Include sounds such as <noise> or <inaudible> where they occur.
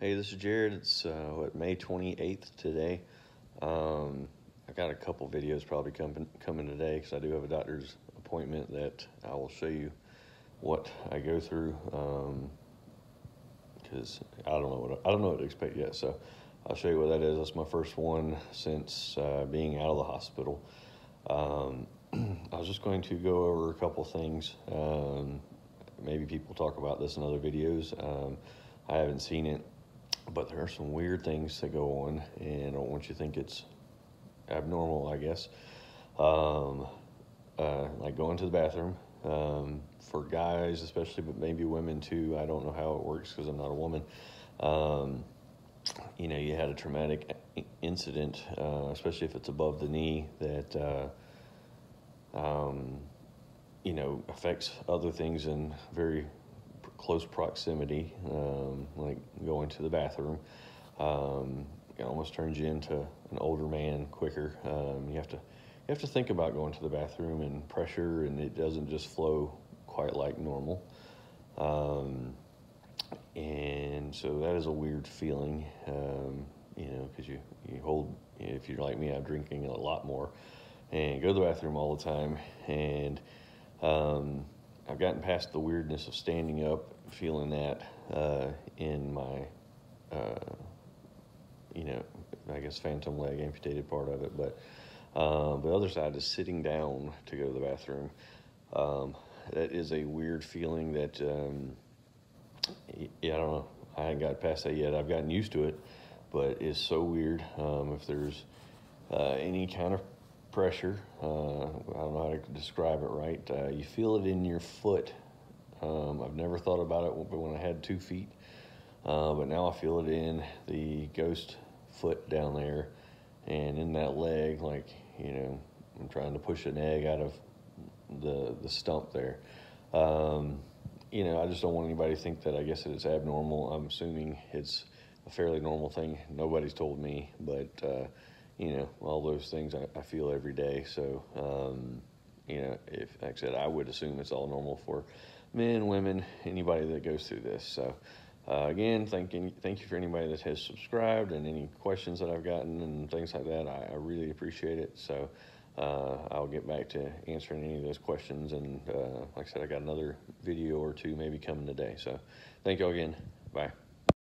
Hey, this is Jarrad. It's uh, what May 28th today. Um, I got a couple videos probably coming coming today because I do have a doctor's appointment that I will show you what I go through. Because um, I don't know what I don't know what to expect yet. So I'll show you what that is. That's my first one since uh, being out of the hospital. Um, <clears throat> I was just going to go over a couple things. Um, maybe people talk about this in other videos. Um, I haven't seen it but there are some weird things that go on, and I don't want you to think it's abnormal, I guess. Um, uh, like going to the bathroom um, for guys, especially, but maybe women too. I don't know how it works because I'm not a woman. Um, you know, you had a traumatic incident, uh, especially if it's above the knee, that uh, um, you know affects other things in very close proximity, um, like going to the bathroom. Um, it almost turns you into an older man quicker. Um, you have to you have to think about going to the bathroom and pressure, and it doesn't just flow quite like normal. Um, and so that is a weird feeling, um, you know, because you you hold if you're like me, I'm drinking a lot more, and go to the bathroom all the time, and um, I've gotten past the weirdness of standing up, feeling that uh, in my, uh, you know, I guess phantom leg amputated part of it. But um, the other side is sitting down to go to the bathroom. Um, that is a weird feeling that, um, yeah, I don't know. I haven't got past that yet. I've gotten used to it, but it's so weird. Um, if there's uh, any kind of pressure. Uh, I don't know how to describe it right. Uh, you feel it in your foot. Um, I've never thought about it when I had two feet, uh, but now I feel it in the ghost foot down there and in that leg, like, you know, I'm trying to push an egg out of the, the stump there. Um, you know, I just don't want anybody to think that I guess it's abnormal. I'm assuming it's a fairly normal thing. Nobody's told me, but uh, you know, all those things I, I feel every day. So, um, you know, if, like I said, I would assume it's all normal for men, women, anybody that goes through this. So, uh, again, thank you, thank you for anybody that has subscribed and any questions that I've gotten and things like that. I, I really appreciate it. So, uh, I'll get back to answering any of those questions. And uh, like I said, I got another video or two maybe coming today. So, thank you all again. Bye.